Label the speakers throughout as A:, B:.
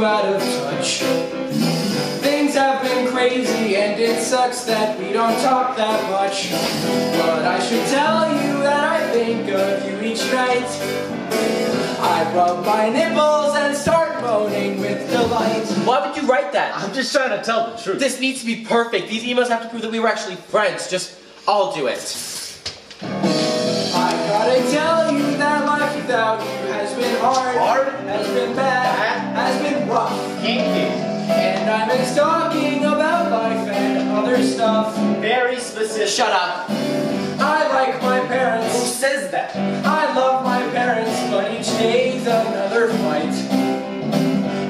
A: you out of touch. Things have been crazy and it sucks that we don't talk that much. But I should tell you that I think of you each night. I rub my nipples and start moaning with delight.
B: Why would you write that?
C: I'm just trying to tell the truth.
B: This needs to be perfect. These emails have to prove that we were actually friends. Just, I'll do it.
A: And I've been talking about life and other stuff.
C: Very specific.
B: Shut up.
A: I like my parents.
C: Who says that?
A: I love my parents, but each day's another fight.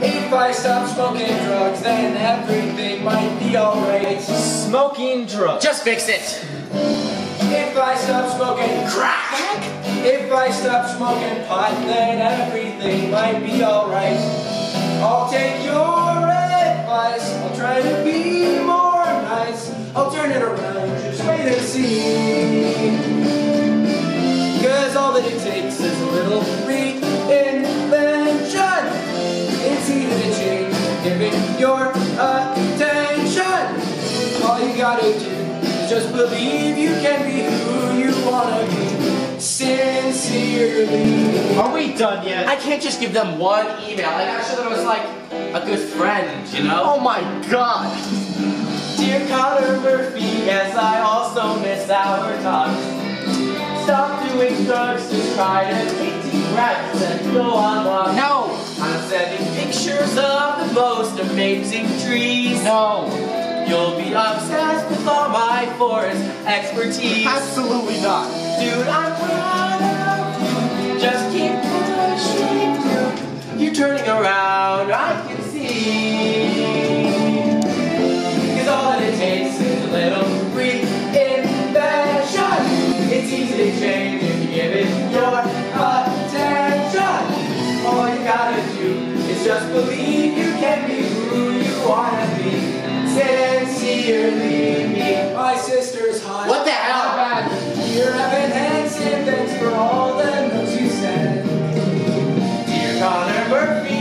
A: If I stop smoking drugs, then everything might be alright.
C: Smoking drugs.
B: Just fix it.
A: If I stop smoking crack, if I stop smoking pot, then everything might be alright. I'll take your try to be more nice. I'll turn it around, just wait and see. Cause all that it takes is a little reinvention. It's easy to change, give it your attention. All you gotta do is just believe you can be who you wanna be. Sincerely.
C: Are we done yet?
B: I can't just give them one email. I should have was like a good friend, you know?
C: oh my god.
B: Dear Connor Murphy, yes, I also miss our talks. Stop doing drugs, just try to take deep breaths and go on walks.
A: No,
B: I'm sending pictures of the most amazing trees.
A: no,
B: You'll be obsessed with all my forest expertise.
C: Absolutely not.
B: Dude, I'm proud of you. Just keep pushing through. You're turning around, I can see. Cause all that it takes is a little reinvention. It's easy to change if you give it your attention. All you gotta do is just believe you can be who you wanna be. Sincerely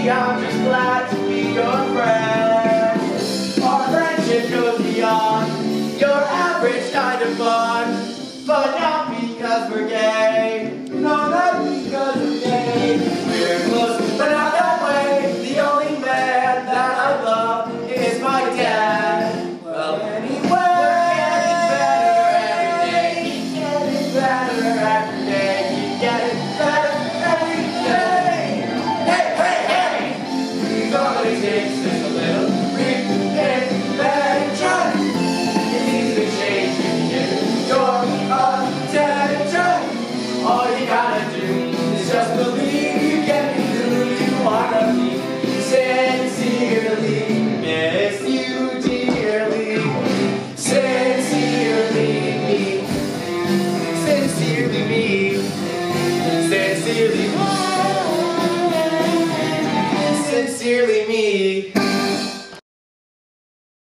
B: I'm just glad to be your friend. Our friendship goes beyond your average kind of fun, see